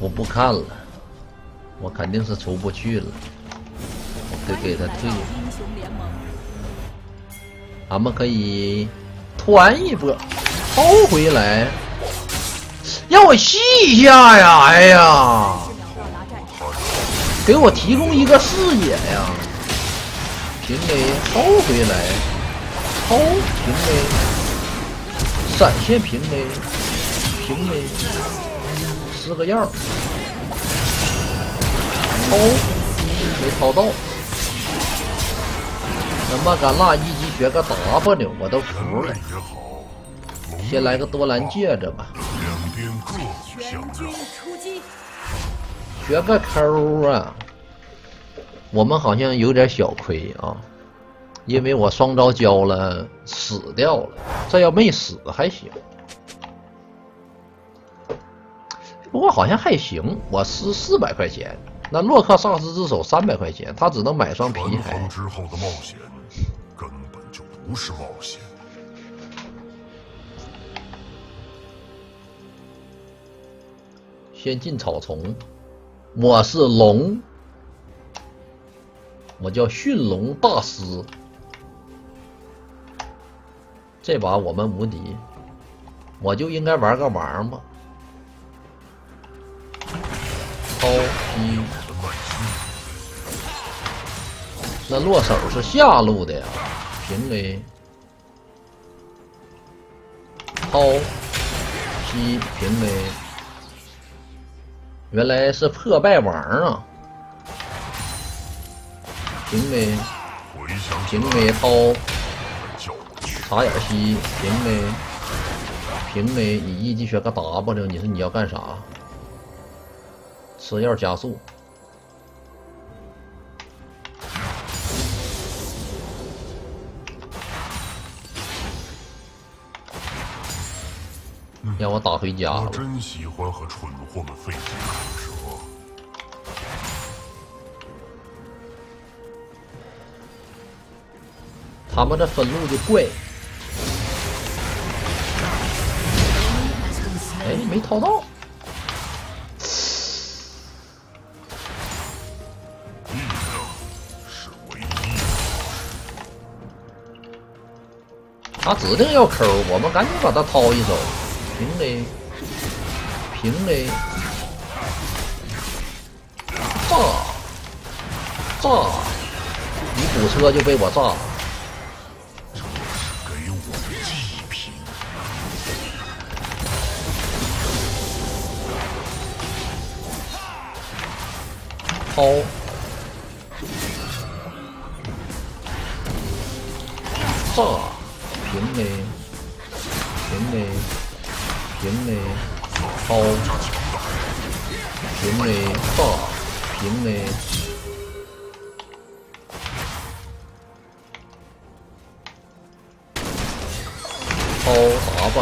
我不看了，我肯定是出不去了，我得给他退了。咱们可以团一波，掏回来，让我吸一下呀！哎呀，给我提供一个视野呀！平 A 掏回来，掏平 A，闪现平 A，平 A，是个样掏没掏到。他妈敢拉一级学个 W，我都服了。先来个多兰戒指吧。学个 Q 啊！我们好像有点小亏啊，因为我双招交了，死掉了。这要没死还行，不过好像还行。我是四百块钱，那洛克萨斯之手三百块钱，他只能买双皮鞋。之后的冒险根本就不是冒险。先进草丛，我是龙，我叫驯龙大师。这把我们无敌，我就应该玩个王八。那落手是下路的呀。平 A，抛吸平 A，原来是破败王啊！平 A，平 A 抛，傻眼吸平 A，平 A，你一级学个 W，你说你要干啥？吃药加速。让我打回家了。我真喜欢和蠢货们费劲口舌。他们的分路就怪。哎，没掏到。力量是唯一他指定要抠，我们赶紧把他掏一手。平 A，平 A，炸，炸，你堵车就被我炸了。这是给我的祭品。抛，炸，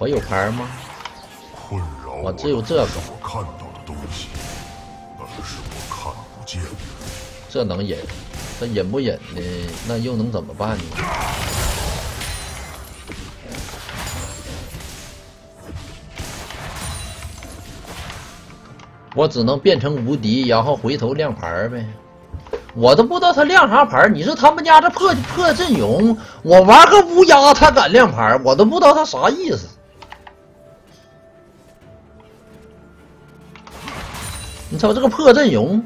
我有牌吗？困扰我只有这个。这能忍？他忍不忍呢？那又能怎么办呢？我只能变成无敌，然后回头亮牌呗。我都不知道他亮啥牌。你说他们家这破破阵容，我玩个乌鸦他敢亮牌，我都不知道他啥意思。瞅这个破阵容。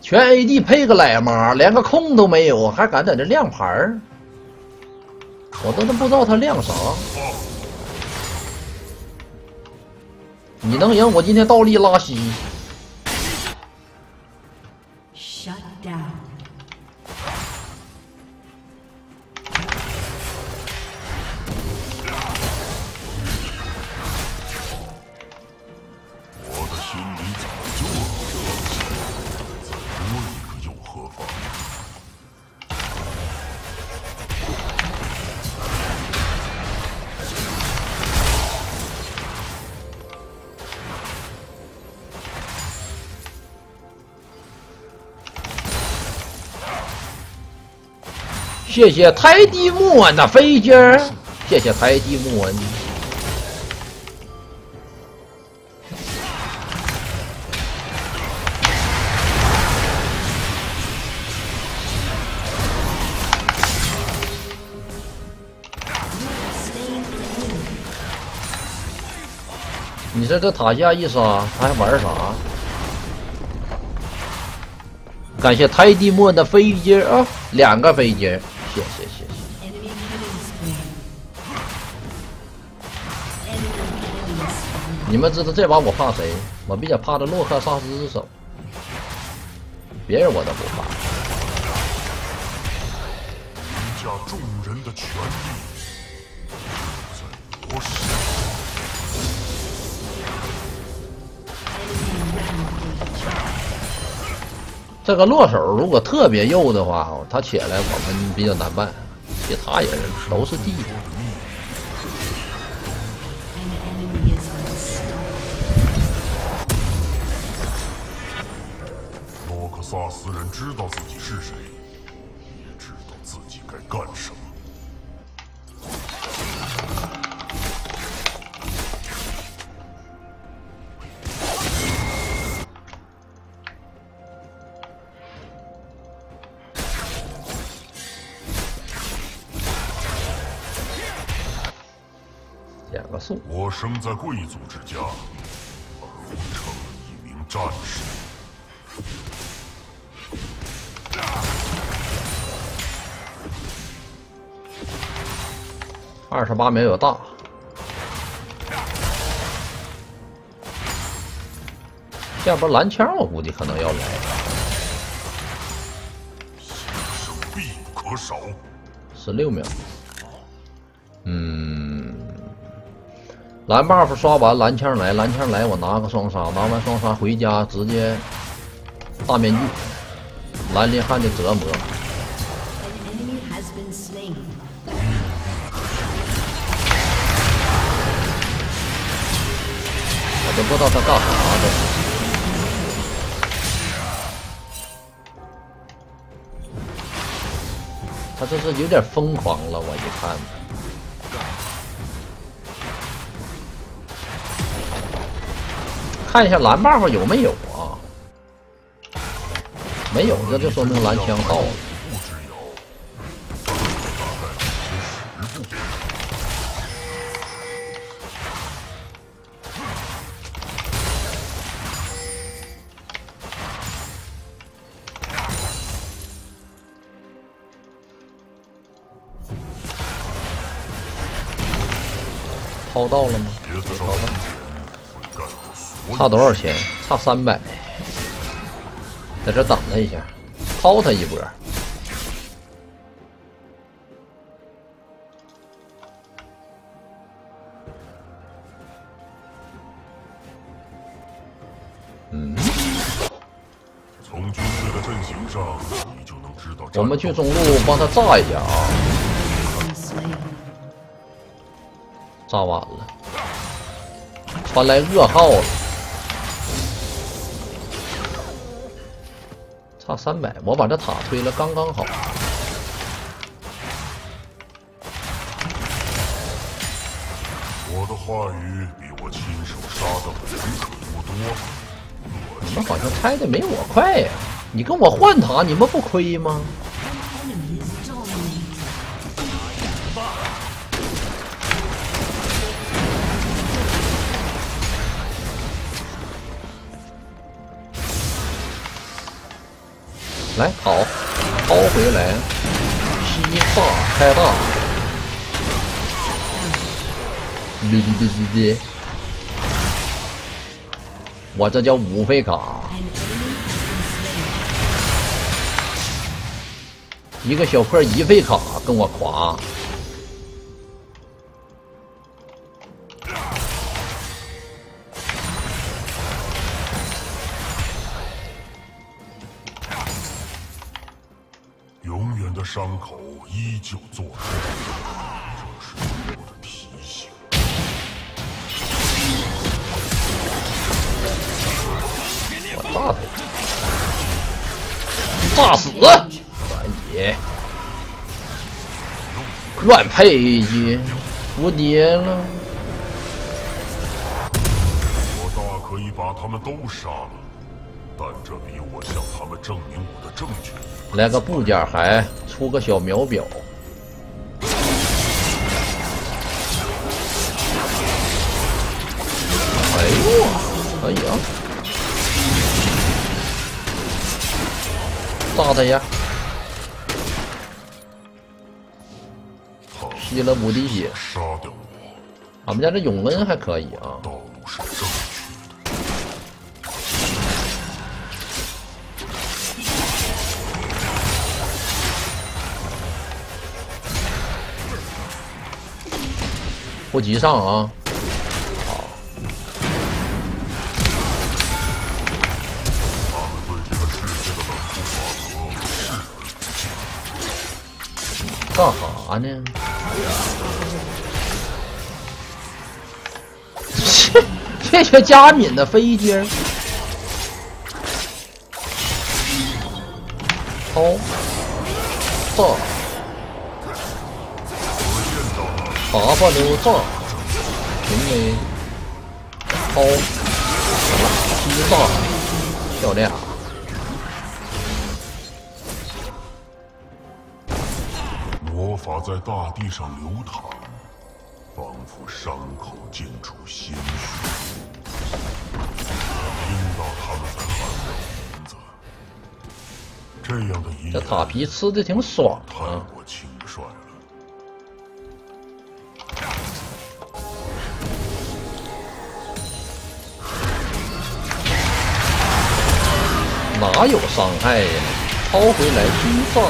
全 AD 配个奶妈，连个控都没有，还敢在这亮牌？我都都不知道他亮啥。你能赢，我今天倒立拉稀。谢谢泰迪木恩的飞机儿，谢谢泰迪木恩。你说这塔下一杀，他还玩啥？感谢泰迪莫的飞机儿啊，两个飞机儿，谢谢谢谢。你们知道这把我怕谁？我比较怕的洛克萨斯之手，别人我都不怕。下众人的权力这个落手如果特别肉的话，他起来我们比较难办，其他人都是地的。诺克萨斯人知道自己是谁，我生在贵族之家，而我成了一名战士。二十八秒有大，下边蓝枪我估计可能要来。生必不可少。十六秒。蓝 buff 刷完，蓝枪来，蓝枪来，我拿个双杀，拿完双杀回家直接大面具，兰陵汉的折磨。我都不知道他干啥的，他这是有点疯狂了，我一看。看一下蓝 buff 有没有啊？没有，这就说明蓝枪到了。掏到了吗？掏到了。差多少钱？差三百，在这等他一下，掏他一波。嗯。从军队的阵型上，你就能知道。我们去中路帮他炸一下啊！炸完了，传来噩耗了。差三百，我把这塔推了刚刚好。我的话语比我亲手杀的人可多多了。你们好像拆的没我快呀！你跟我换塔，你们不亏吗？来跑，跑回来，劈大开大，哩哩哩哩哩，我这叫五费卡，一个小破一费卡跟我狂。依旧作痛，这是我的提醒。我炸他！炸死！反野！乱配一局，无敌了。我大可以把他们都杀了，但这比我向他们证明我的正确。来个部件还出个小秒表。哎呦，可以啊！炸他呀！吸了五滴血，杀掉我！俺们家这永恩还可以啊。道路是正不急上啊！好，干啥呢？这这个加敏的飞机，打发溜炸，平 A，抛，劈炸，漂亮。魔法在大地上流淌，仿佛伤口溅出鲜血。听到他们在喊我名字，这样的一这塔皮吃的挺爽太啊！哪有伤害呀？抛回来击炸。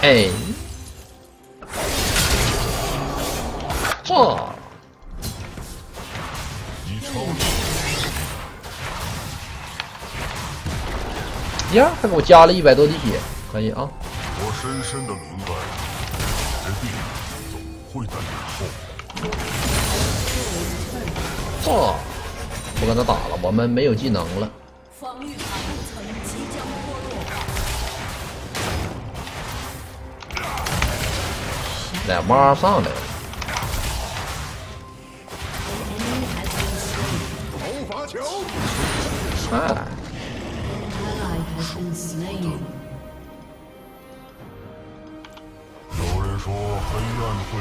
哎，呀，还给我加了一百多滴血，可以啊。我深深的明白，决定总会在以后。炸！不跟他打了，我们没有技能了。防御塔护层即将脱落，奶妈上来了，头发球，哎，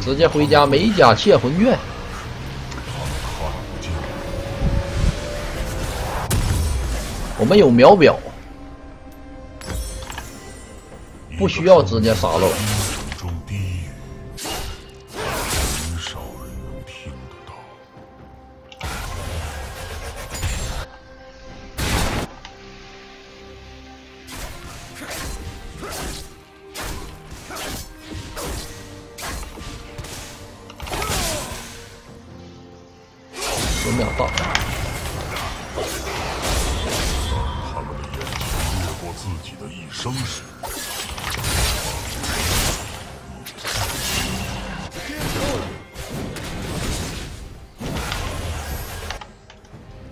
直接回家美甲窃魂卷。我们有秒表，不需要直接杀喽。十秒到，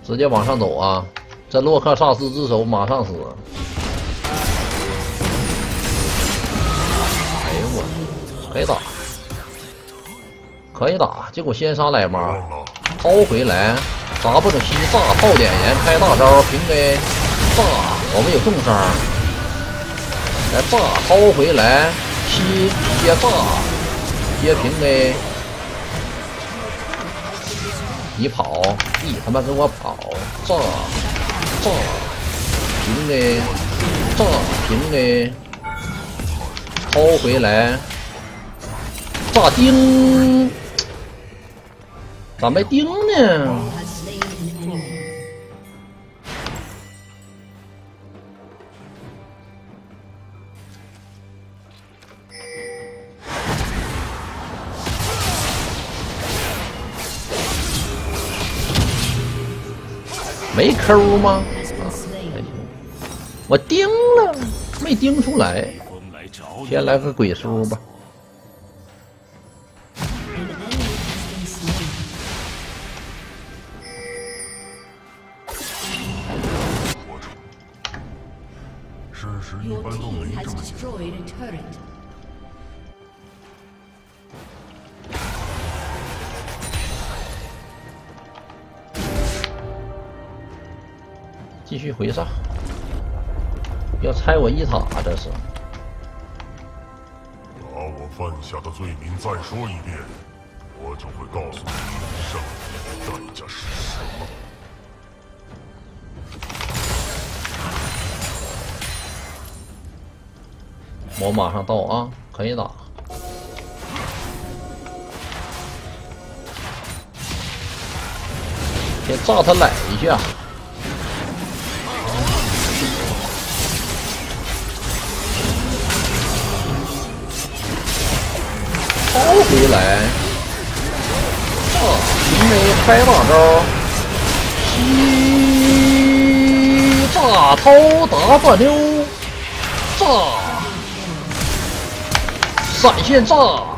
直接往上走啊！这洛克萨斯之手马上死。哎呦我，可以打，可以打，结果先杀奶妈。忘了抛回来，W 吸炸，爆点炎，开大招，平 A，炸，我们有重伤，来炸，掏回来，吸接炸，接平 A，你跑，你他妈跟我跑，炸，炸，平 A，炸，平 A，抛回来，炸丁。咋没钉呢？没抠吗？啊！我盯了，没盯出来。先来个鬼叔吧。续回上，要拆我一塔，这是。把我犯下的罪名再说一遍，我就会告诉你胜利的代价是什么。我马上到啊，可以打。先炸他奶一下。来，炸，因为开大招，吸炸头 W，炸。闪现炸！我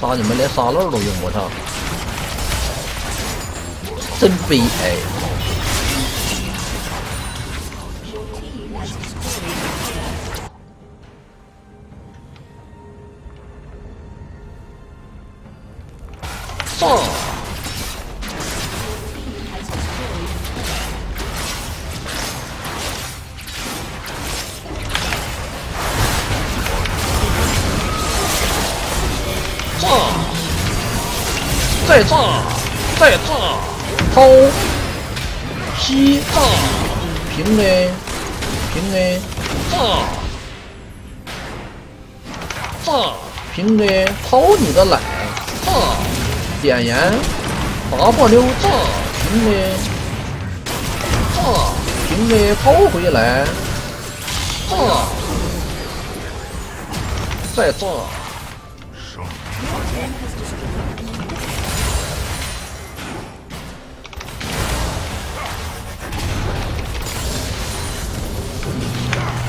杀你们连沙漏都用不上，真悲哀。再炸！再炸！掏！吸炸！平 A！平 A！炸！炸！平 A！掏你的奶！炸！点燃！W 炸！平 A！炸！平 A！掏回来！炸！再炸！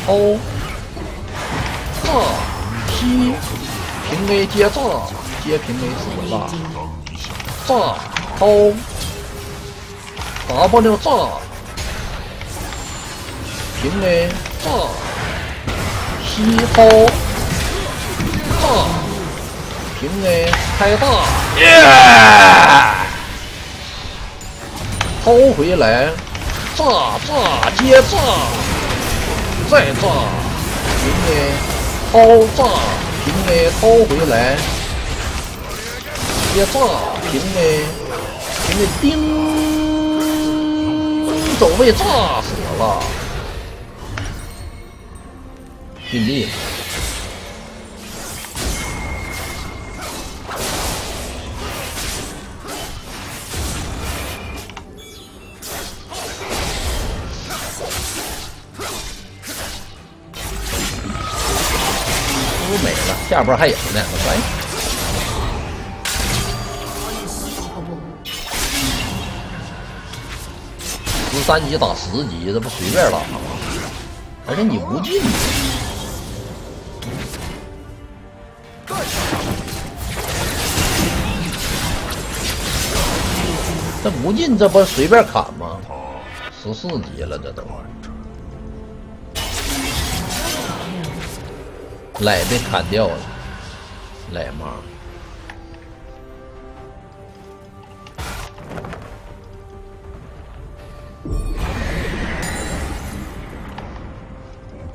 胜利抛，炸，劈，平 A 接炸，接平 A 死了，当你想炸，抛，W 炸，平 A 炸，劈抛，炸，平 A 开大，耶！抛回来，炸炸接炸。再炸，平 A，掏炸，平 A 掏回来，直接炸，平 A，平 A 叮，走位炸死了，尽力下波还有呢，我说哎十三级打十级，这不随便打吗？而且你无尽，这无尽这不随便砍吗？十四级了，这都奶被砍掉了，奶妈。不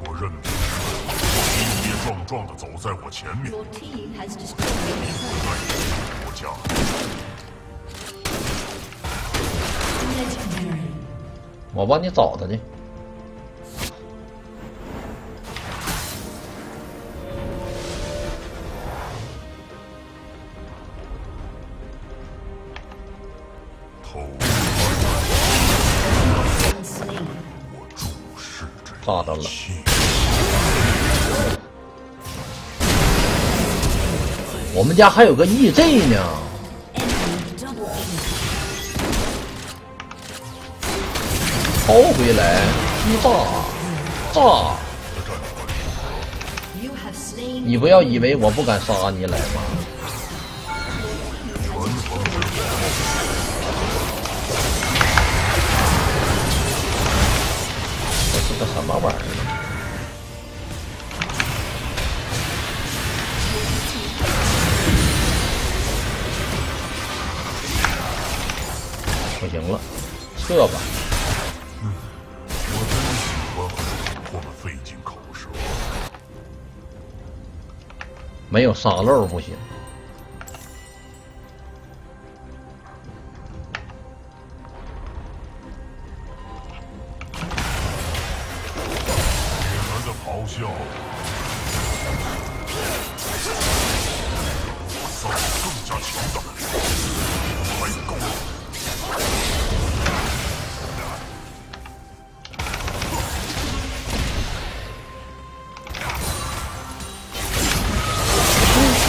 过，我跌跌撞撞的走在我前面。我帮你找他去。炸着了。我们家还有个 EZ 呢.掏回来，一炸，炸你不要以为我不敢杀你来吗？么玩意儿？不行了，撤吧。我真喜欢和主播们费尽口舌。没有沙漏不行。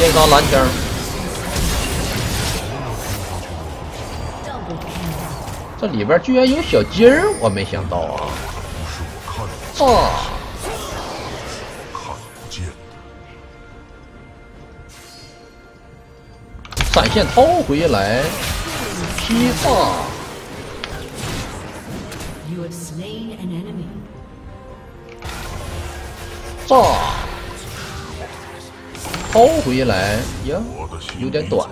电杀蓝枪，Double kill. 这里边居然有小鸡儿，我没想到啊！不是我看得炸，看不见。闪现掏回来，劈炸，You slain an enemy. 炸，掏回来呀，有点短。